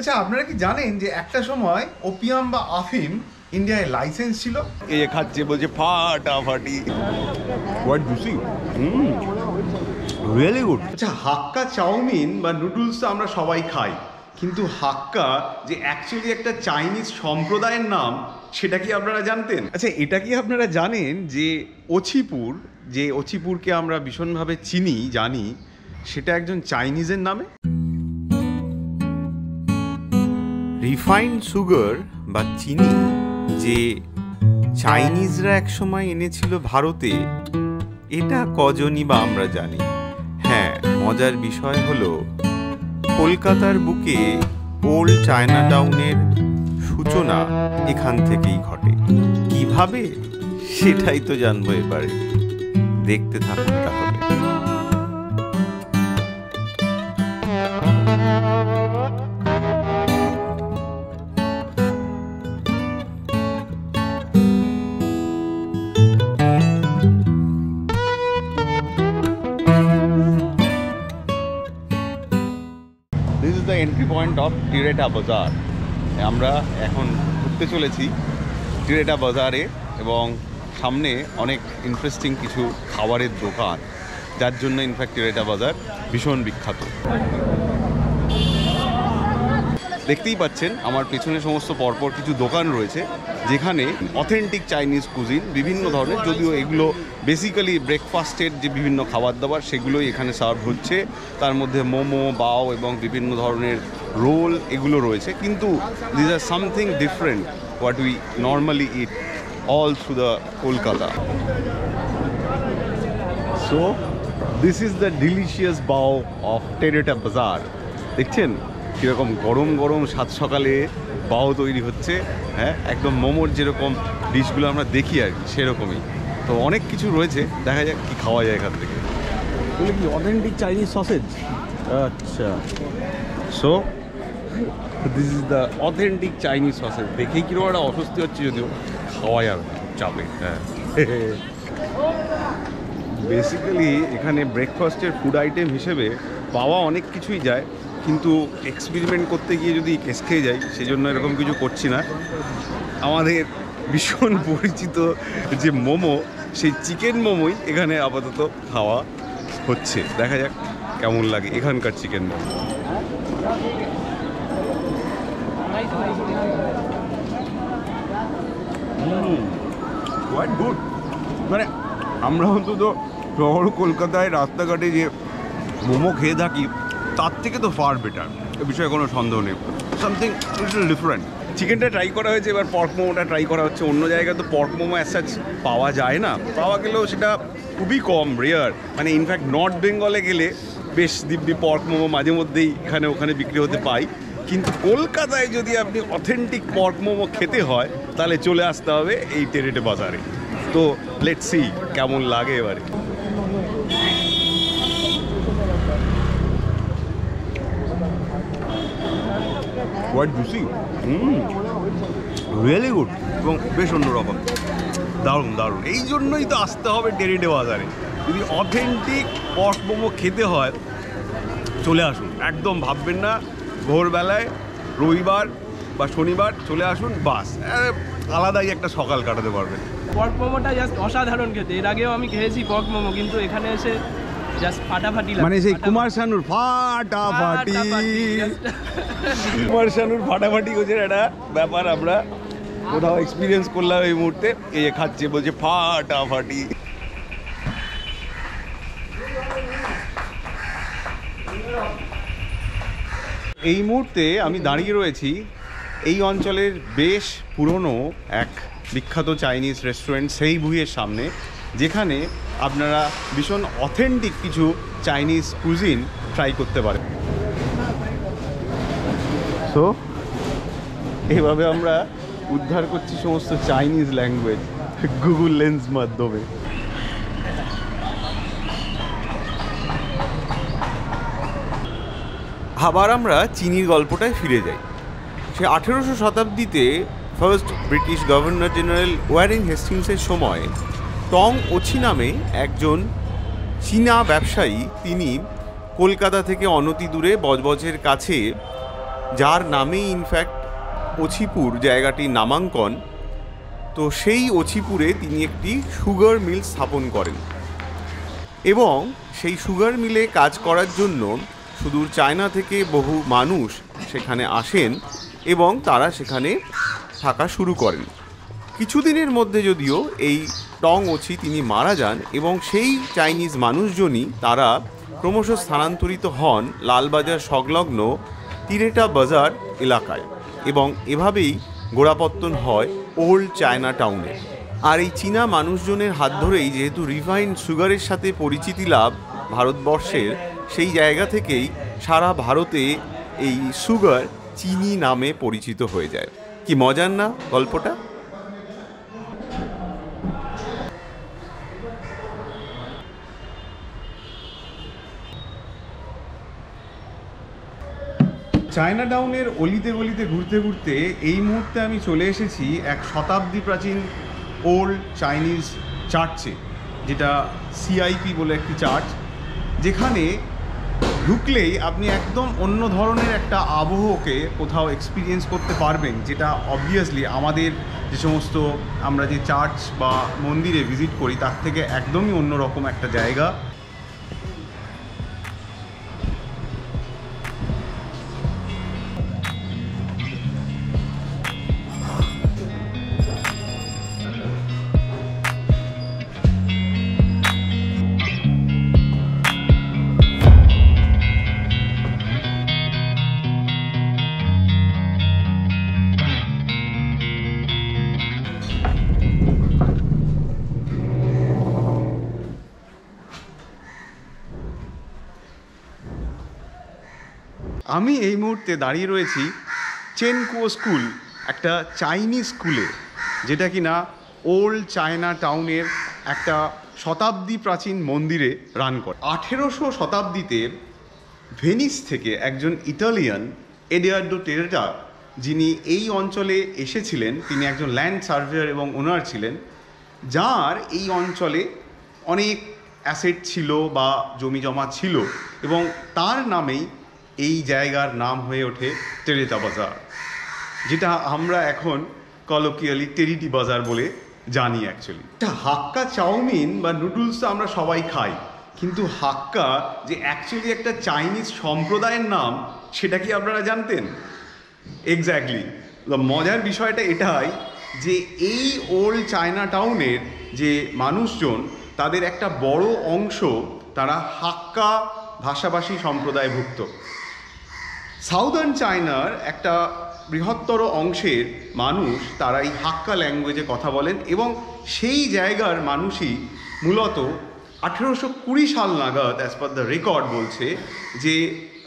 আচ্ছা আপনারা কি জানেন যে একটা সময় ওপিয়াম বা আফিম ইন্ডিয়ায় লাইসেন্স ছিল? এই খাচ্ছে বলছে ফাটাফাটি। What juicy hmm really good আচ্ছা হাক্কা চাউমিন বা নুডলস তো আমরা সবাই খাই কিন্তু হাক্কা যে অ্যাকচুয়ালি একটা চাইনিজ সম্প্রদায়ের নাম সেটা কি আপনারা জানতেন? আচ্ছা এটা কি আপনারা জানেন যে অছিপুর যে অছিপুরকে আমরা ভীষণভাবে চিনি জানি সেটা একজন চাইনিজের নামে? রিফাইন্ড সুগার বা চিনি যে চাইনিজরা একসময় এনেছিল ভারতে, এটা কজনই বা আমরা জানি? হ্যাঁ মজার বিষয় হলো কলকাতার বুকে ওল্ড চায়না টাউনের সূচনা এখান থেকেই ঘটে। কীভাবে? সেটাই তো জানব এবারে। দেখতে থাকুন তাহলে। পয়েন্ট অফ টিরেটা বাজার আমরা এখন ঘুরতে চলেছি টিরেটা বাজারে এবং সামনে অনেক ইন্টারেস্টিং কিছু খাবারের দোকান, যার জন্য ইনফ্যাক্ট টিরেটা বাজার ভীষণ বিখ্যাত। দেখতেই পাচ্ছেন, আমার পেছনে সমস্ত পরপর কিছু দোকান রয়েছে, যেখানে অথেন্টিক চাইনিজ কুজিন বিভিন্ন ধরনের, যদিও এগুলো বেসিক্যালি ব্রেকফাস্টের যে বিভিন্ন খাবার দাবার সেগুলোই এখানে সার্ভ হচ্ছে। তার মধ্যে মোমো, বাও এবং বিভিন্ন ধরনের রোল এগুলো রয়েছে। কিন্তু this are something different what we normally eat all through the Kolkata so this is the delicious bao of Tiretta Bazaar দেখছেন? কীরকম গরম গরম সাত সকালে বাও তৈরি হচ্ছে হ্যাঁ? একদম মোমোর যেরকম ডিশগুলো আমরা দেখি আর কি সেরকমই। তো অনেক কিছু রয়েছে দেখা যাক কি খাওয়া যায় এখান থেকে। এগুলো কি অথেন্টিক চাইনিজ সসেজ আচ্ছা। So this is the authentic Chinese sausage দেখেই কীরকম একটা অস্বস্তি হচ্ছে যদিও খাওয়া যাবে চাপে হ্যাঁ। বেসিক্যালি এখানে ব্রেকফাস্টের ফুড আইটেম হিসেবে পাওয়া অনেক কিছুই যায়। কিন্তু এক্সপেরিমেন্ট করতে গিয়ে যদি কেস খেয়ে যাই সেই জন্য এরকম কিছু করছি না। আমাদের ভীষণ পরিচিত যে মোমো, সেই চিকেন মোমোই এখানে আপাতত খাওয়া হচ্ছে। দেখা যাক কেমন লাগে এখানকার চিকেন মোমো। গুড মানে আমরা অন্তত শহর, কলকাতায়, রাস্তাঘাটে যে মোমো খেয়ে থাকি তার থেকে তো ফার বেটার এ বিষয়ে কোনো সন্দেহ নেই। সামথিং লিটল ডিফারেন্ট চিকেনটা ট্রাই করা হয়েছে, এবার পর্ক মোমোটা ট্রাই করা হচ্ছে। অন্য জায়গায় তো পর্ক মোমো অ্যাজ সাচ পাওয়া যায় না। পাওয়া গেলেও সেটা খুবই কম রেয়ার মানে ইনফ্যাক্ট নর্থ বেঙ্গলে গেলে বেশ দিব্যি পর্ক মোমো মাঝে মধ্যেই এখানে ওখানে বিক্রি হতে পাই কিন্তু কলকাতায় যদি আপনি অথেন্টিক পর্ক মোমো খেতে হয়, তাহলে চলে আসতে হবে এই টেরেটে বাজারে। তো লেটস কেমন লাগে এবারে। হোয়াট জুসি রিয়েলি গুড এবং বেশ অন্যরকম। দারুণ দারুণ। এই জন্যই তো আসতে হবে টেরিডে বাজারে। যদি অথেন্টিক পর্ক মোমো খেতে হয়, চলে আসুন। একদম ভাববেন না, ভোরবেলায়, রবিবার বা শনিবার চলে আসুন, বাস। আলাদাই একটা সকাল কাটাতে পারবেন। পর্ক মোমোটা জাস্ট অসাধারণ খেতে। এর আগেও আমি খেয়েছি পর্ক মোমো, কিন্তু এখানে এসে জাস্ট ফাটাফাটি মানে সেই কুমার শানুর ফাটাফাটি। ফাটাফাটি, কুমার শানুর ফাটাফাটি হচ্ছে একটা ব্যাপার আমরা কোথাও এক্সপিরিয়েন্স করলাম এই মুহূর্তে। এই যে খাচ্ছে বলছে ফাটাফাটি। এই মুহূর্তে আমি দাঁড়িয়ে রয়েছি এই অঞ্চলের বেশ পুরনো এক বিখ্যাত চাইনিজ রেস্টুরেন্ট সেই ভুইয়ের সামনে। যেখানে আপনারা ভীষণ অথেন্টিক কিছু চাইনিজ কুজিন ট্রাই করতে পারেন। সো এইভাবে আমরা উদ্ধার করছি সমস্ত চাইনিজ ল্যাঙ্গুয়েজ গুগল লেন্স মাধ্যমে। আবার আমরা চিনির গল্পটায় ফিরে যাই। সে আঠেরোশো শতাব্দীতে first British governor general Warren হেস্টিংসের সময় টং ওছি নামে একজন চীনা ব্যবসায়ী, তিনি কলকাতা থেকে অনতি দূরে বজবজের কাছে, যার নামে ইনফ্যাক্ট ওছিপুর জায়গাটির নামাঙ্কন, তো সেই ওছিপুরে তিনি একটি সুগার মিল স্থাপন করেন। এবং সেই সুগার মিলে কাজ করার জন্য সুদূর চায়না থেকে বহু মানুষ সেখানে আসেন এবং তারা সেখানে থাকা শুরু করেন। কিছুদিনের মধ্যে যদিও এই টং ওছি তিনি মারা যান এবং সেই চাইনিজ মানুষজনই তারা ক্রমশ স্থানান্তরিত হন লালবাজার সংলগ্ন তিরেটা বাজার এলাকায় এবং এভাবেই গোড়াপত্তন হয় ওল্ড চায়না টাউনে আর এই চীনা মানুষজনের হাত ধরেই যেহেতু রিফাইন্ড সুগারের সাথে পরিচিতি লাভ ভারতবর্ষের, সেই জায়গা থেকেই সারা ভারতে এই সুগার চিনি নামে পরিচিত হয়ে যায়। কি মজার না গল্পটা? চায়না টাউনের অলিতে গলিতে ঘুরতে ঘুরতে এই মুহূর্তে আমি চলে এসেছি এক শতাব্দী প্রাচীন ওল্ড চাইনিজ চার্চে, যেটা সিআইপি বলে একটি চার্চ, যেখানে ঢুকলেই আপনি একদম অন্য ধরনের একটা আবহকে কোথাও এক্সপিরিয়েন্স করতে পারবেন, যেটা অবভিয়াসলি আমাদের যে সমস্ত আমরা যে চার্চ বা মন্দিরে ভিজিট করি, তার থেকে একদমই অন্যরকম একটা জায়গা। আমি এই মুহূর্তে দাঁড়িয়ে রয়েছি চেনকুয়ো স্কুল, একটা চাইনিজ স্কুলে, যেটা কিনা ওল্ড চায়না টাউনের একটা শতাব্দী প্রাচীন মন্দিরে রান করে। আঠেরোশো শতাব্দীতে ভেনিস থেকে একজন ইটালিয়ান, এডিয়ার্ডো টেরেটা, যিনি এই অঞ্চলে এসেছিলেন, তিনি একজন ল্যান্ড সার্ভেয়ার এবং ওনার ছিলেন, যার এই অঞ্চলে অনেক অ্যাসেট ছিল বা জমি জমা ছিল এবং তার নামেই এই জায়গার নাম হয়ে ওঠে টেরেটা বাজার, যেটা আমরা এখন কলোকিয়ালি টেরিটি বাজার বলে জানি অ্যাকচুয়ালি হাক্কা চাউমিন বা নুডলস তো আমরা সবাই খাই, কিন্তু হাক্কা যে অ্যাকচুয়ালি একটা চাইনিজ সম্প্রদায়ের নাম, সেটা কি আপনারা জানতেন? এক্স্যাক্টলি মজার বিষয়টা এটাই যে এই ওল্ড চায়না টাউনের যে মানুষজন, তাদের একটা বড় অংশ তারা হাক্কা ভাষাভাষী সম্প্রদায়ভুক্ত। সাউদার্ন চায়নার একটা বৃহত্তর অংশের মানুষ তারা এই হাক্কা ল্যাঙ্গুয়েজে কথা বলেন এবং সেই জায়গার মানুষই মূলত আঠেরোশো কুড়ি সাল নাগাদ অ্যাজ পার দ্য রেকর্ড বলছে, যে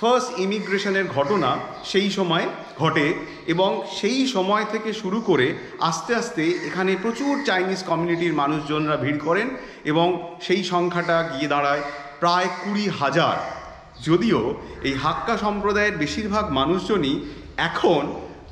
ফার্স্ট ইমিগ্রেশনের ঘটনা সেই সময় ঘটে এবং সেই সময় থেকে শুরু করে আস্তে আস্তে এখানে প্রচুর চাইনিজ কমিউনিটির মানুষজনরা ভিড় করেন এবং সেই সংখ্যাটা গিয়ে দাঁড়ায় প্রায় কুড়ি হাজার। যদিও এই হাক্কা সম্প্রদায়ের বেশিরভাগ মানুষজনই এখন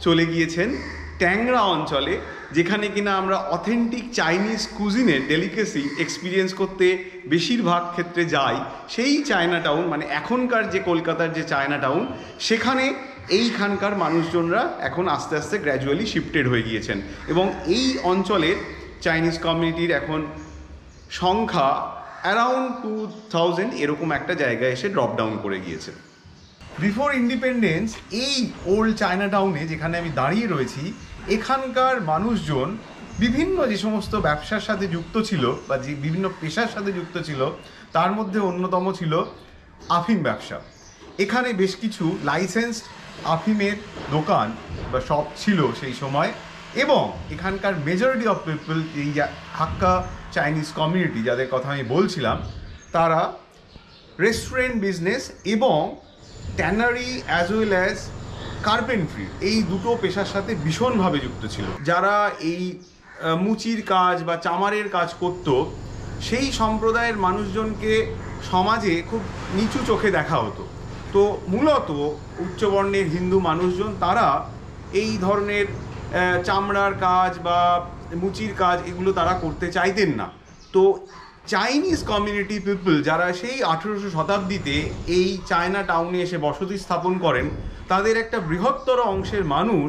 চলে গিয়েছেন ট্যাংরা অঞ্চলে, যেখানে কিনা আমরা অথেন্টিক চাইনিজ কুজিনের ডেলিকেসি এক্সপিরিয়েন্স করতে বেশিরভাগ ক্ষেত্রে যাই, সেই চায়না টাউন মানে এখনকার যে কলকাতার যে চায়না টাউন সেখানে এইখানকার মানুষজনরা এখন আস্তে আস্তে গ্র্যাজুয়ালি শিফটেড হয়ে গিয়েছেন। এবং এই অঞ্চলের চাইনিজ কমিউনিটির এখন সংখ্যা অ্যারাউন্ড টু থাউজেন্ড এরকম একটা জায়গায় এসে ড্রপ ডাউন করে গিয়েছে। বিফোর ইন্ডিপেন্ডেন্স এই ওল্ড চায়না টাউনে যেখানে আমি দাঁড়িয়ে রয়েছি, এখানকার মানুষজন বিভিন্ন যে সমস্ত ব্যবসার সাথে যুক্ত ছিল বা যে বিভিন্ন পেশার সাথে যুক্ত ছিল, তার মধ্যে অন্যতম ছিল আফিম ব্যবসা। এখানে বেশ কিছু লাইসেন্সড আফিমের দোকান বা শপ ছিল সেই সময় এবং এখানকার মেজরিটি অফ পিপল এই হাক্কা চাইনিজ কমিউনিটি যাদের কথা আমি বলছিলাম, তারা রেস্টুরেন্ট বিজনেস এবং tannery as well as carpentry এই দুটো পেশার সাথে ভীষণভাবে যুক্ত ছিল। যারা এই মুচির কাজ বা চামারের কাজ করত, সেই সম্প্রদায়ের মানুষজনকে সমাজে খুব নিচু চোখে দেখা হতো। তো মূলত উচ্চবর্ণের হিন্দু মানুষজন, তারা এই ধরনের চামড়ার কাজ বা মুচির কাজ এগুলো তারা করতে চাইতেন না। তো চাইনিজ কমিউনিটি পিপল যারা সেই আঠেরোশো শতাব্দীতে এই চায়না টাউনে এসে বসতি স্থাপন করেন, তাদের একটা বৃহত্তর অংশের মানুষ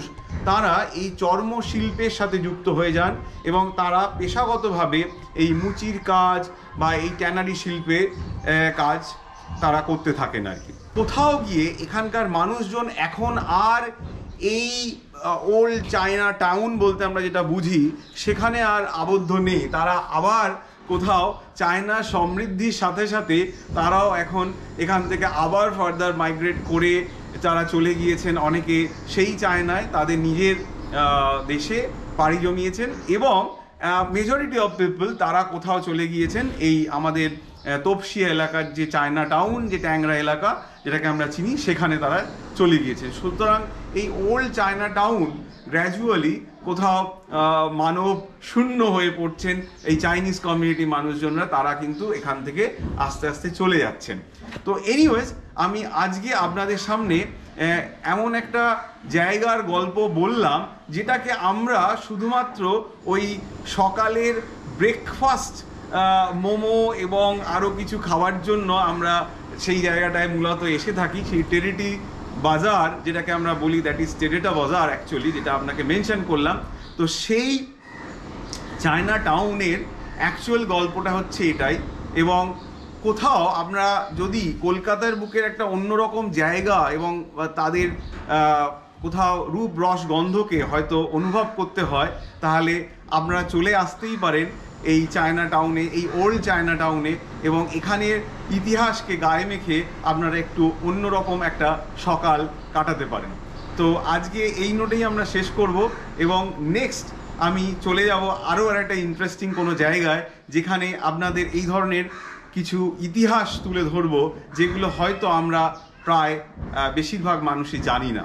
তারা এই চর্ম শিল্পের সাথে যুক্ত হয়ে যান এবং তারা পেশাগতভাবে এই মুচির কাজ বা এই ট্যানারি শিল্পে কাজ তারা করতে থাকেন আর কি। কোথাও গিয়ে এখানকার মানুষজন এখন আর এই ওল্ড চায়না টাউন বলতে আমরা যেটা বুঝি, সেখানে আর আবদ্ধ নেই। তারা আবার কোথাও চায়না সমৃদ্ধির সাথে সাথে তারাও এখন এখান থেকে আবার ফার্দার মাইগ্রেট করে তারা চলে গিয়েছেন অনেকে। সেই চায়নায় তাদের নিজের দেশে পাড়ি জমিয়েছেন এবং মেজরিটি অফ পিপল তারা কোথাও চলে গিয়েছেন। এই আমাদের তপসিয়া এলাকার যে চায়না টাউন যে ট্যাংরা এলাকা যেটাকে আমরা চিনি, সেখানে তারা চলে গিয়েছে। সুতরাং এই ওল্ড চায়না টাউন গ্র্যাজুয়ালি কোথাও মানব শূন্য হয়ে পড়ছেন এই চাইনিজ কমিউনিটি মানুষজনরা, তারা কিন্তু এখান থেকে আস্তে আস্তে চলে যাচ্ছেন। তো এনিওয়েজ আমি আজকে আপনাদের সামনে এমন একটা জায়গার গল্প বললাম, যেটাকে আমরা শুধুমাত্র ওই সকালের ব্রেকফাস্ট মোমো এবং আরও কিছু খাওয়ার জন্য আমরা সেই জায়গাটায় মূলত এসে থাকি, সেই টেরিটি বাজার, যেটাকে আমরা বলি দ্যাট ইজ টেরেটা বাজার অ্যাকচুয়ালি যেটা আপনাকে মেনশন করলাম। তো সেই চায়না টাউনের অ্যাকচুয়াল গল্পটা হচ্ছে এটাই এবং কোথাও আমরা যদি কলকাতার বুকের একটা অন্যরকম জায়গা এবং তাদের কোথাও রূপ রস গন্ধকে হয়তো অনুভব করতে হয়, তাহলে আপনারা চলে আসতেই পারেন। এই চায়না টাউনে এই ওল্ড চায়না টাউনে এবং এখানের ইতিহাসকে গায়ে মেখে আপনারা একটু অন্যরকম একটা সকাল কাটাতে পারেন। তো আজকে এই নোটেই আমরা শেষ করব এবং নেক্সট আমি চলে যাব আরও আর একটা ইন্টারেস্টিং কোনো জায়গায় যেখানে আপনাদের এই ধরনের কিছু ইতিহাস তুলে ধরবো যেগুলো হয়তো আমরা প্রায় বেশিরভাগ মানুষই জানি না।